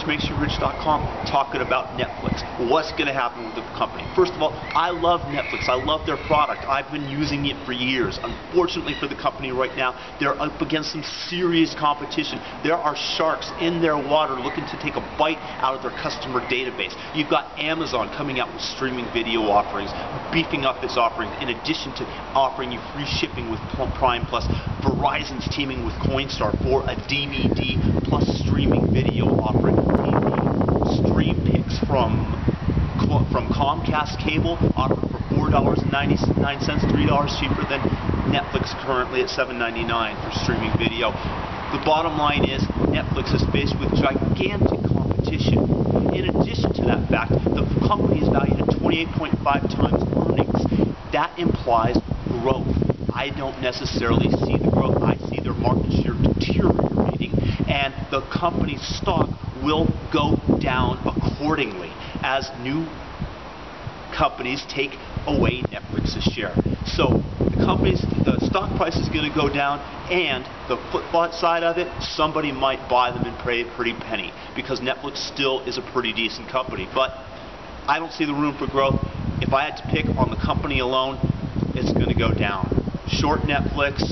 richmakesyouRich.com talking about Netflix. What's going to happen with the company? First of all, I love Netflix. I love their product. I've been using it for years. Unfortunately for the company right now, they're up against some serious competition. There are sharks in their water looking to take a bite out of their customer database. You've got Amazon coming out with streaming video offerings, beefing up its offerings in addition to offering you free shipping with Prime Plus. Verizon's teaming with Coinstar for a DVD plus streaming video offering. Comcast Cable offered for $4.99, $3 cheaper than Netflix currently at $7.99 for streaming video. The bottom line is Netflix is faced with gigantic competition. In addition to that fact, the company is valued at 28.5 times earnings. That implies growth. I don't necessarily see the growth. I see their market share deteriorating, and the company's stock will go down accordingly as new companies take away Netflix's share. So the company's the stock price is going to go down, and the football side of it, somebody might buy them and pay a pretty penny because Netflix still is a pretty decent company. But I don't see the room for growth. If I had to pick on the company alone, it's going to go down. Short Netflix,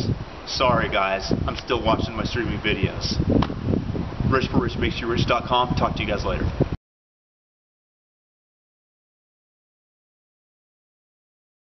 sorry guys, I'm still watching my streaming videos. Rich for Rich makes you rich.com. Talk to you guys later.